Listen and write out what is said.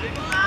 Big